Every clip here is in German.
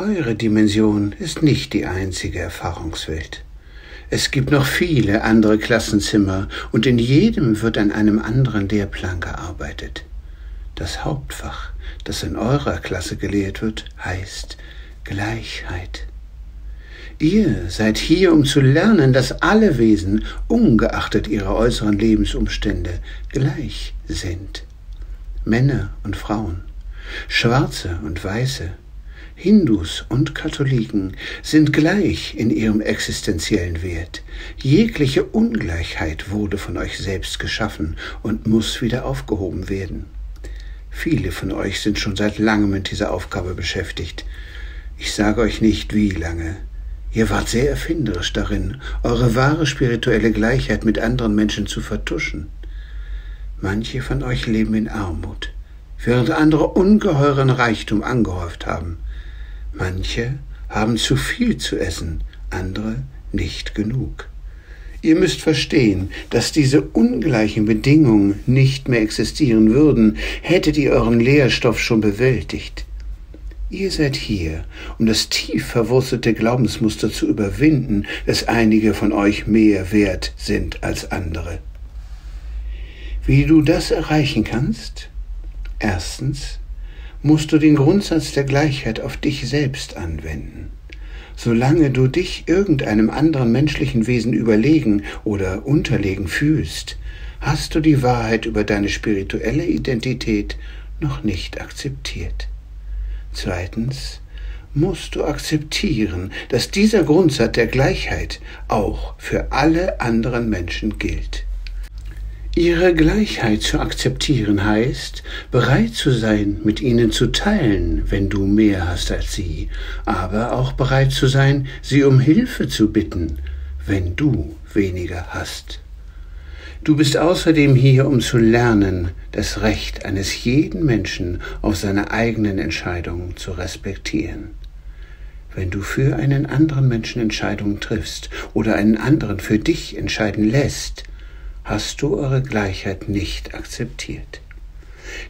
Eure Dimension ist nicht die einzige Erfahrungswelt. Es gibt noch viele andere Klassenzimmer und in jedem wird an einem anderen Lehrplan gearbeitet. Das Hauptfach, das in eurer Klasse gelehrt wird, heißt Gleichheit. Ihr seid hier, um zu lernen, dass alle Wesen, ungeachtet ihrer äußeren Lebensumstände, gleich sind. Männer und Frauen, Schwarze und Weiße, Hindus und Katholiken sind gleich in ihrem existenziellen Wert. Jegliche Ungleichheit wurde von euch selbst geschaffen und muss wieder aufgehoben werden. Viele von euch sind schon seit langem mit dieser Aufgabe beschäftigt. Ich sage euch nicht, wie lange. Ihr wart sehr erfinderisch darin, eure wahre spirituelle Gleichheit mit anderen Menschen zu vertuschen. Manche von euch leben in Armut, während andere ungeheuren Reichtum angehäuft haben. Manche haben zu viel zu essen, andere nicht genug. Ihr müsst verstehen, dass diese ungleichen Bedingungen nicht mehr existieren würden, hättet ihr euren Lehrstoff schon bewältigt. Ihr seid hier, um das tief verwurzelte Glaubensmuster zu überwinden, dass einige von euch mehr wert sind als andere. Wie du das erreichen kannst? Erstens musst du den Grundsatz der Gleichheit auf dich selbst anwenden. Solange du dich irgendeinem anderen menschlichen Wesen überlegen oder unterlegen fühlst, hast du die Wahrheit über deine spirituelle Identität noch nicht akzeptiert. Zweitens musst du akzeptieren, dass dieser Grundsatz der Gleichheit auch für alle anderen Menschen gilt. Ihre Gleichheit zu akzeptieren heißt, bereit zu sein, mit ihnen zu teilen, wenn du mehr hast als sie, aber auch bereit zu sein, sie um Hilfe zu bitten, wenn du weniger hast. Du bist außerdem hier, um zu lernen, das Recht eines jeden Menschen auf seine eigenen Entscheidungen zu respektieren. Wenn du für einen anderen Menschen Entscheidungen triffst oder einen anderen für dich entscheiden lässt, hast du eure Gleichheit nicht akzeptiert.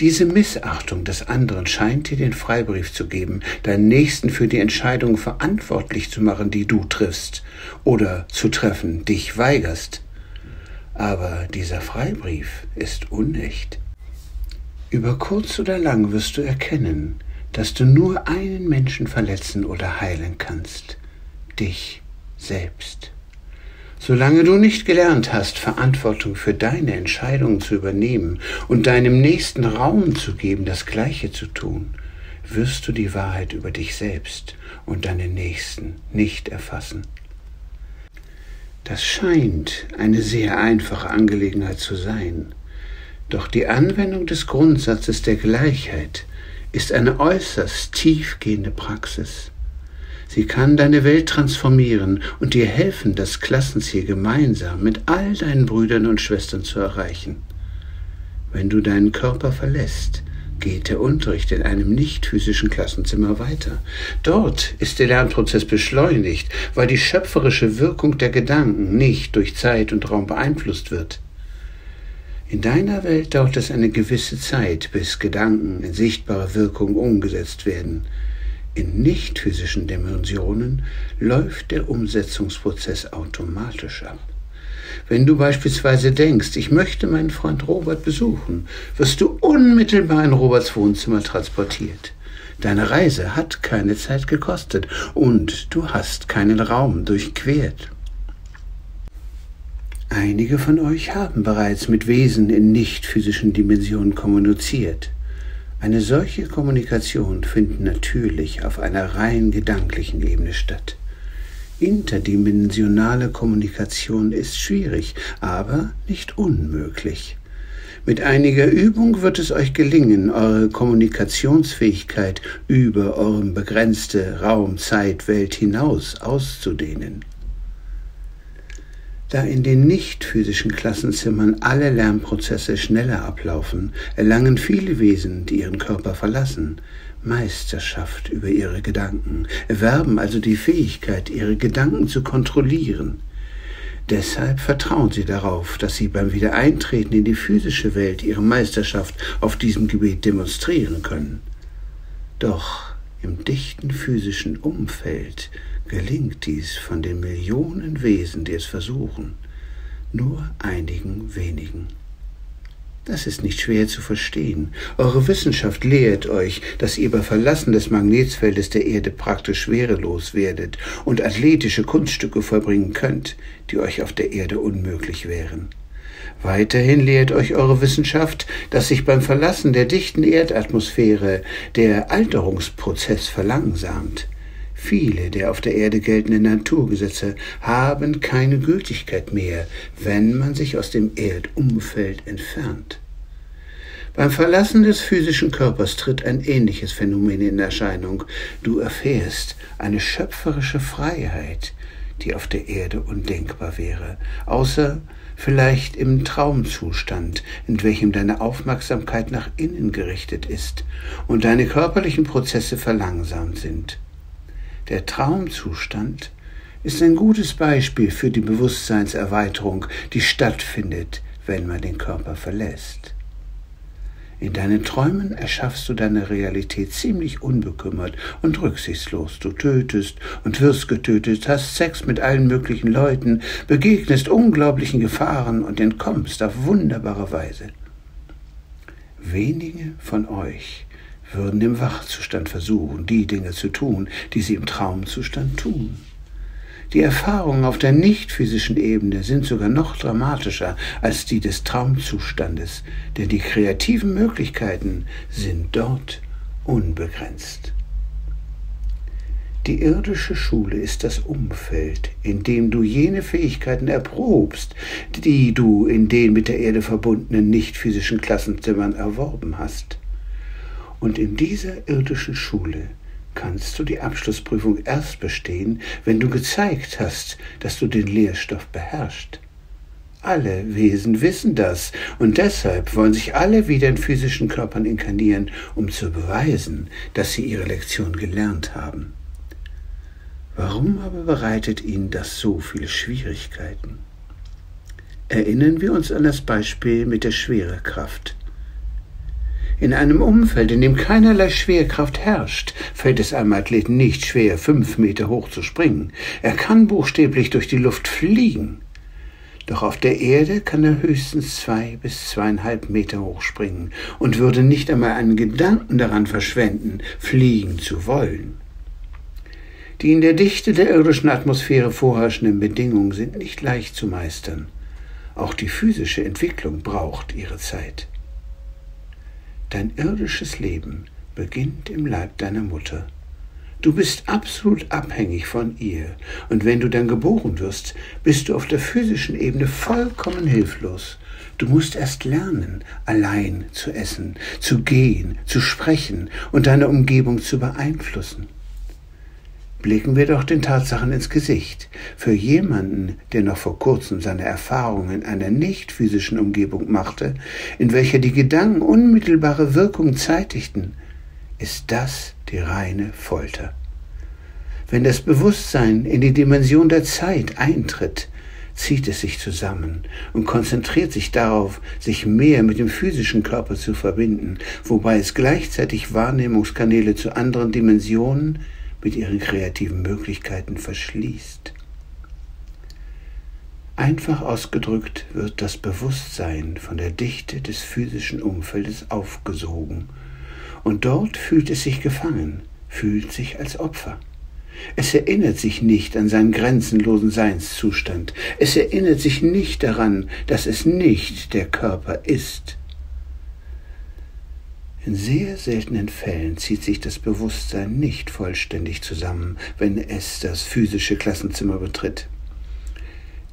Diese Missachtung des anderen scheint dir den Freibrief zu geben, deinen Nächsten für die Entscheidungen verantwortlich zu machen, die du triffst oder zu treffen dich weigerst. Aber dieser Freibrief ist unecht. Über kurz oder lang wirst du erkennen, dass du nur einen Menschen verletzen oder heilen kannst, dich selbst. Solange du nicht gelernt hast, Verantwortung für deine Entscheidungen zu übernehmen und deinem nächsten Raum zu geben, das Gleiche zu tun, wirst du die Wahrheit über dich selbst und deinen Nächsten nicht erfassen. Das scheint eine sehr einfache Angelegenheit zu sein, doch die Anwendung des Grundsatzes der Gleichheit ist eine äußerst tiefgehende Praxis. Sie kann deine Welt transformieren und dir helfen, das Klassenziel gemeinsam mit all deinen Brüdern und Schwestern zu erreichen. Wenn du deinen Körper verlässt, geht der Unterricht in einem nicht physischen Klassenzimmer weiter. Dort ist der Lernprozess beschleunigt, weil die schöpferische Wirkung der Gedanken nicht durch Zeit und Raum beeinflusst wird. In deiner Welt dauert es eine gewisse Zeit, bis Gedanken in sichtbare Wirkung umgesetzt werden. In nicht physischen Dimensionen läuft der Umsetzungsprozess automatisch ab. Wenn du beispielsweise denkst, ich möchte meinen Freund Robert besuchen, wirst du unmittelbar in Roberts Wohnzimmer transportiert. Deine Reise hat keine Zeit gekostet und du hast keinen Raum durchquert. Einige von euch haben bereits mit Wesen in nicht physischen Dimensionen kommuniziert. Eine solche Kommunikation findet natürlich auf einer rein gedanklichen Ebene statt. Interdimensionale Kommunikation ist schwierig, aber nicht unmöglich. Mit einiger Übung wird es euch gelingen, eure Kommunikationsfähigkeit über eurem begrenzte Raum-Zeit-Welt hinaus auszudehnen. Da in den nicht physischen Klassenzimmern alle Lernprozesse schneller ablaufen, erlangen viele Wesen, die ihren Körper verlassen, Meisterschaft über ihre Gedanken, erwerben also die Fähigkeit, ihre Gedanken zu kontrollieren. Deshalb vertrauen sie darauf, dass sie beim Wiedereintreten in die physische Welt ihre Meisterschaft auf diesem Gebiet demonstrieren können. Doch Im dichten physischen Umfeld gelingt dies von den Millionen Wesen, die es versuchen, nur einigen wenigen. Das ist nicht schwer zu verstehen. Eure Wissenschaft lehrt euch, dass ihr bei Verlassen des Magnetsfeldes der Erde praktisch schwerelos werdet und athletische Kunststücke vollbringen könnt, die euch auf der Erde unmöglich wären. Weiterhin lehrt euch eure Wissenschaft, dass sich beim Verlassen der dichten Erdatmosphäre der Alterungsprozess verlangsamt. Viele der auf der Erde geltenden Naturgesetze haben keine Gültigkeit mehr, wenn man sich aus dem Erdumfeld entfernt. Beim Verlassen des physischen Körpers tritt ein ähnliches Phänomen in Erscheinung. Du erfährst eine schöpferische Freiheit, die auf der Erde undenkbar wäre, außer vielleicht im Traumzustand, in welchem deine Aufmerksamkeit nach innen gerichtet ist und deine körperlichen Prozesse verlangsamt sind. Der Traumzustand ist ein gutes Beispiel für die Bewusstseinserweiterung, die stattfindet, wenn man den Körper verlässt. In deinen Träumen erschaffst du deine Realität ziemlich unbekümmert und rücksichtslos. Du tötest und wirst getötet, hast Sex mit allen möglichen Leuten, begegnest unglaublichen Gefahren und entkommst auf wunderbare Weise. Wenige von euch würden im Wachzustand versuchen, die Dinge zu tun, die sie im Traumzustand tun. Die Erfahrungen auf der nicht physischen Ebene sind sogar noch dramatischer als die des Traumzustandes, denn die kreativen Möglichkeiten sind dort unbegrenzt. Die irdische Schule ist das Umfeld, in dem du jene Fähigkeiten erprobst, die du in den mit der Erde verbundenen nicht physischen Klassenzimmern erworben hast. Und in dieser irdischen Schule kannst du die Abschlussprüfung erst bestehen, wenn du gezeigt hast, dass du den Lehrstoff beherrschst. Alle Wesen wissen das und deshalb wollen sich alle wieder in physischen Körpern inkarnieren, um zu beweisen, dass sie ihre Lektion gelernt haben. Warum aber bereitet ihnen das so viele Schwierigkeiten? Erinnern wir uns an das Beispiel mit der Schwerekraft. In einem Umfeld, in dem keinerlei Schwerkraft herrscht, fällt es einem Athleten nicht schwer, fünf Meter hoch zu springen. Er kann buchstäblich durch die Luft fliegen. Doch auf der Erde kann er höchstens zwei bis zweieinhalb Meter hoch springen und würde nicht einmal einen Gedanken daran verschwenden, fliegen zu wollen. Die in der Dichte der irdischen Atmosphäre vorherrschenden Bedingungen sind nicht leicht zu meistern. Auch die physische Entwicklung braucht ihre Zeit. Dein irdisches Leben beginnt im Leib deiner Mutter. Du bist absolut abhängig von ihr, und wenn du dann geboren wirst, bist du auf der physischen Ebene vollkommen hilflos. Du musst erst lernen, allein zu essen, zu gehen, zu sprechen und deine Umgebung zu beeinflussen. Blicken wir doch den Tatsachen ins Gesicht. Für jemanden, der noch vor kurzem seine Erfahrungen in einer nicht physischen Umgebung machte, in welcher die Gedanken unmittelbare Wirkung zeitigten, ist das die reine Folter. Wenn das Bewusstsein in die Dimension der Zeit eintritt, zieht es sich zusammen und konzentriert sich darauf, sich mehr mit dem physischen Körper zu verbinden, wobei es gleichzeitig Wahrnehmungskanäle zu anderen Dimensionen, mit ihren kreativen Möglichkeiten verschließt. Einfach ausgedrückt wird das Bewusstsein von der Dichte des physischen Umfeldes aufgesogen, und dort fühlt es sich gefangen, fühlt sich als Opfer. Es erinnert sich nicht an seinen grenzenlosen Seinszustand, es erinnert sich nicht daran, dass es nicht der Körper ist, in sehr seltenen Fällen zieht sich das Bewusstsein nicht vollständig zusammen, wenn es das physische Klassenzimmer betritt.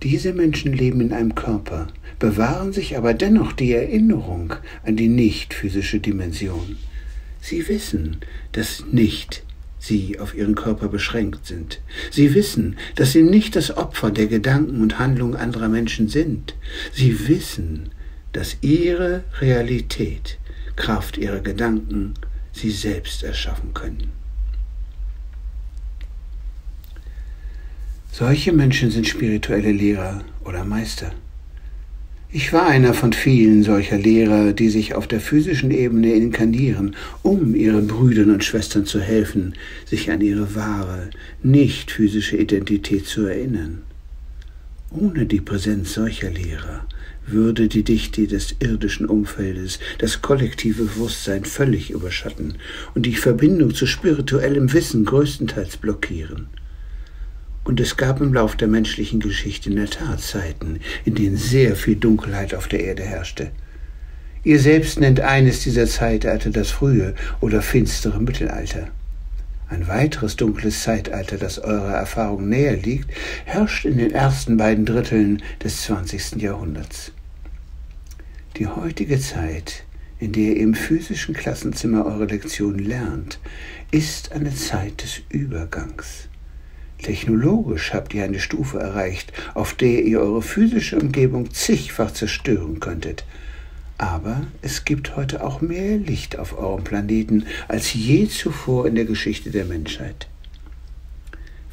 Diese Menschen leben in einem Körper, bewahren sich aber dennoch die Erinnerung an die nicht physische Dimension. Sie wissen, dass nicht sie auf ihren Körper beschränkt sind. Sie wissen, dass sie nicht das Opfer der Gedanken und Handlungen anderer Menschen sind. Sie wissen, dass ihre Realität Kraft ihrer Gedanken sie selbst erschaffen können. Solche Menschen sind spirituelle Lehrer oder Meister. Ich war einer von vielen solcher Lehrer, die sich auf der physischen Ebene inkarnieren, um ihren Brüdern und Schwestern zu helfen, sich an ihre wahre, nicht physische Identität zu erinnern. Ohne die Präsenz solcher Lehrer würde die Dichte des irdischen Umfeldes das kollektive Bewusstsein völlig überschatten und die Verbindung zu spirituellem Wissen größtenteils blockieren. Und es gab im Lauf der menschlichen Geschichte in der Tat Zeiten, in denen sehr viel Dunkelheit auf der Erde herrschte. Ihr selbst nennt eines dieser Zeitalter das frühe oder finstere Mittelalter. Ein weiteres dunkles Zeitalter, das eurer Erfahrung näher liegt, herrscht in den ersten beiden Dritteln des 20. Jahrhunderts. Die heutige Zeit, in der ihr im physischen Klassenzimmer eure Lektion lernt, ist eine Zeit des Übergangs. Technologisch habt ihr eine Stufe erreicht, auf der ihr eure physische Umgebung zigfach zerstören könntet. Aber es gibt heute auch mehr Licht auf eurem Planeten als je zuvor in der Geschichte der Menschheit.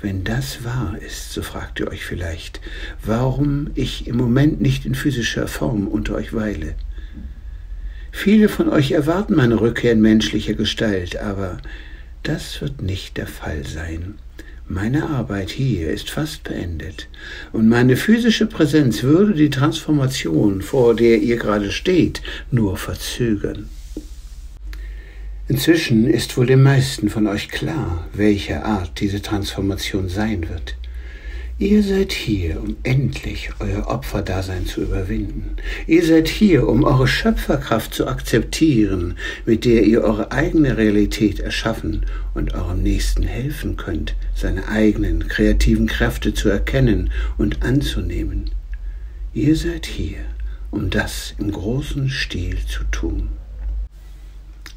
Wenn das wahr ist, so fragt ihr euch vielleicht, warum ich im Moment nicht in physischer Form unter euch weile. Viele von euch erwarten meine Rückkehr in menschlicher Gestalt, aber das wird nicht der Fall sein. Meine Arbeit hier ist fast beendet und meine physische Präsenz würde die Transformation, vor der ihr gerade steht, nur verzögern. Inzwischen ist wohl den meisten von euch klar, welcher Art diese Transformation sein wird. Ihr seid hier, um endlich euer Opferdasein zu überwinden. Ihr seid hier, um eure Schöpferkraft zu akzeptieren, mit der ihr eure eigene Realität erschaffen und eurem Nächsten helfen könnt, seine eigenen kreativen Kräfte zu erkennen und anzunehmen. Ihr seid hier, um das im großen Stil zu tun.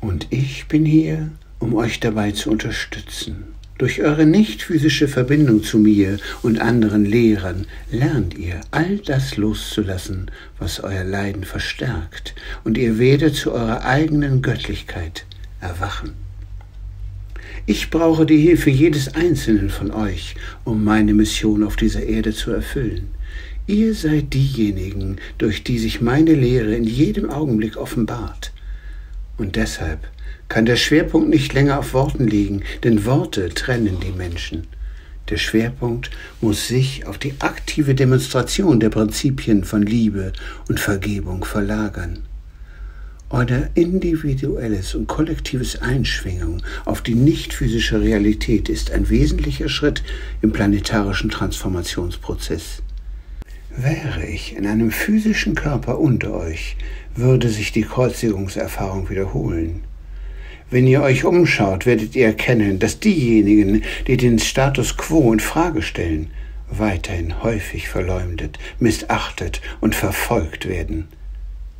Und ich bin hier, um euch dabei zu unterstützen durch eure nicht physische Verbindung zu mir und anderen Lehrern lernt ihr, all das loszulassen, was euer Leiden verstärkt, und ihr werdet zu eurer eigenen Göttlichkeit erwachen. Ich brauche die Hilfe jedes Einzelnen von euch, um meine Mission auf dieser Erde zu erfüllen. Ihr seid diejenigen, durch die sich meine Lehre in jedem Augenblick offenbart. Und deshalb kann der Schwerpunkt nicht länger auf Worten liegen, denn Worte trennen die Menschen. Der Schwerpunkt muss sich auf die aktive Demonstration der Prinzipien von Liebe und Vergebung verlagern. Euer individuelles und kollektives Einschwingung auf die nicht physische Realität ist ein wesentlicher Schritt im planetarischen Transformationsprozess. Wäre ich in einem physischen Körper unter euch, würde sich die Kreuzigungserfahrung wiederholen. Wenn ihr euch umschaut, werdet ihr erkennen, dass diejenigen, die den Status quo in Frage stellen, weiterhin häufig verleumdet, missachtet und verfolgt werden.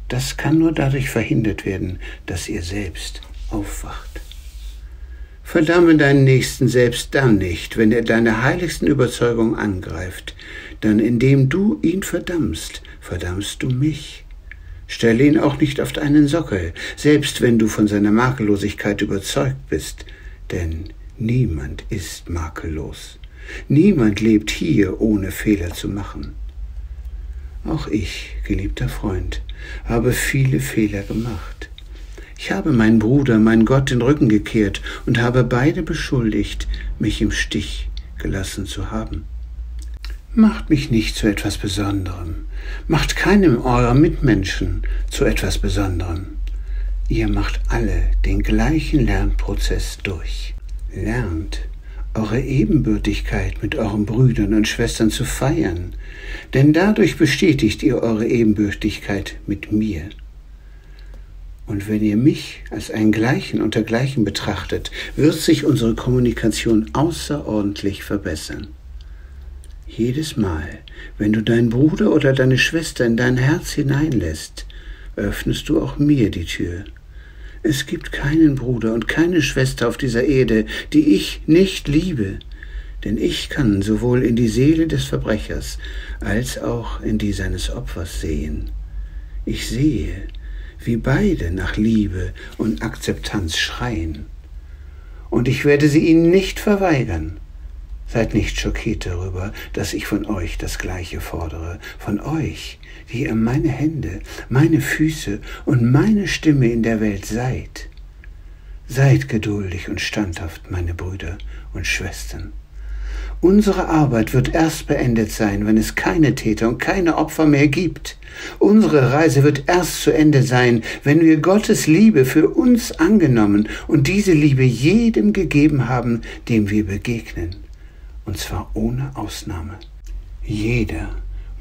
Das kann nur dadurch verhindert werden, dass ihr selbst aufwacht. Verdamme deinen Nächsten selbst dann nicht, wenn er deine heiligsten Überzeugungen angreift, dann indem du ihn verdammst, verdammst du mich. Stelle ihn auch nicht auf deinen Sockel, selbst wenn du von seiner Makellosigkeit überzeugt bist, denn niemand ist makellos. Niemand lebt hier, ohne Fehler zu machen. Auch ich, geliebter Freund, habe viele Fehler gemacht. Ich habe meinen Bruder, meinen Gott den Rücken gekehrt und habe beide beschuldigt, mich im Stich gelassen zu haben. Macht mich nicht zu etwas Besonderem. Macht keinem eurer Mitmenschen zu etwas Besonderem. Ihr macht alle den gleichen Lernprozess durch. Lernt, eure Ebenbürtigkeit mit euren Brüdern und Schwestern zu feiern, denn dadurch bestätigt ihr eure Ebenbürtigkeit mit mir. Und wenn ihr mich als einen Gleichen unter Gleichen betrachtet, wird sich unsere Kommunikation außerordentlich verbessern. Jedes Mal, wenn du deinen Bruder oder deine Schwester in dein Herz hineinlässt, öffnest du auch mir die Tür. Es gibt keinen Bruder und keine Schwester auf dieser Erde, die ich nicht liebe, denn ich kann sowohl in die Seele des Verbrechers als auch in die seines Opfers sehen. Ich sehe, wie beide nach Liebe und Akzeptanz schreien. Und ich werde sie ihnen nicht verweigern Seid nicht schockiert darüber, dass ich von euch das Gleiche fordere, von euch, die ihr meine Hände, meine Füße und meine Stimme in der Welt seid. Seid geduldig und standhaft, meine Brüder und Schwestern. Unsere Arbeit wird erst beendet sein, wenn es keine Täter und keine Opfer mehr gibt. Unsere Reise wird erst zu Ende sein, wenn wir Gottes Liebe für uns angenommen und diese Liebe jedem gegeben haben, dem wir begegnen und zwar ohne Ausnahme. Jeder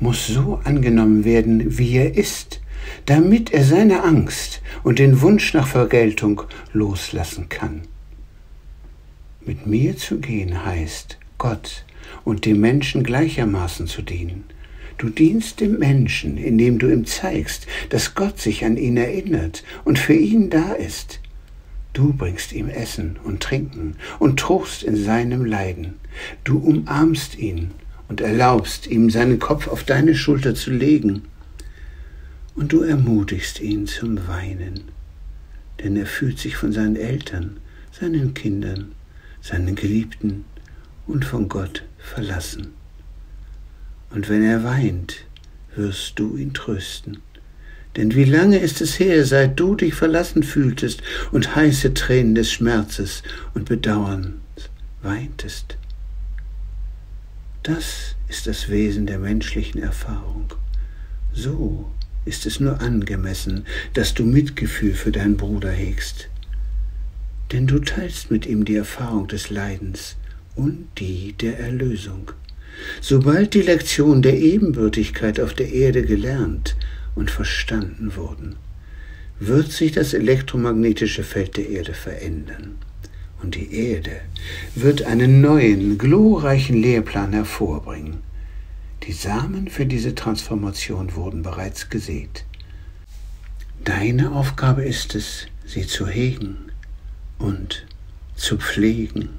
muss so angenommen werden, wie er ist, damit er seine Angst und den Wunsch nach Vergeltung loslassen kann. Mit mir zu gehen heißt, Gott und dem Menschen gleichermaßen zu dienen. Du dienst dem Menschen, indem du ihm zeigst, dass Gott sich an ihn erinnert und für ihn da ist. Du bringst ihm Essen und Trinken und Trost in seinem Leiden. Du umarmst ihn und erlaubst ihm seinen Kopf auf deine Schulter zu legen. Und du ermutigst ihn zum Weinen, denn er fühlt sich von seinen Eltern, seinen Kindern, seinen Geliebten und von Gott verlassen. Und wenn er weint, wirst du ihn trösten. Denn wie lange ist es her, seit du dich verlassen fühltest und heiße Tränen des Schmerzes und Bedauerns weintest? Das ist das Wesen der menschlichen Erfahrung. So ist es nur angemessen, dass du Mitgefühl für deinen Bruder hegst. Denn du teilst mit ihm die Erfahrung des Leidens und die der Erlösung. Sobald die Lektion der Ebenbürtigkeit auf der Erde gelernt und verstanden wurden, wird sich das elektromagnetische Feld der Erde verändern. Und die Erde wird einen neuen, glorreichen Lehrplan hervorbringen. Die Samen für diese Transformation wurden bereits gesät. Deine Aufgabe ist es, sie zu hegen und zu pflegen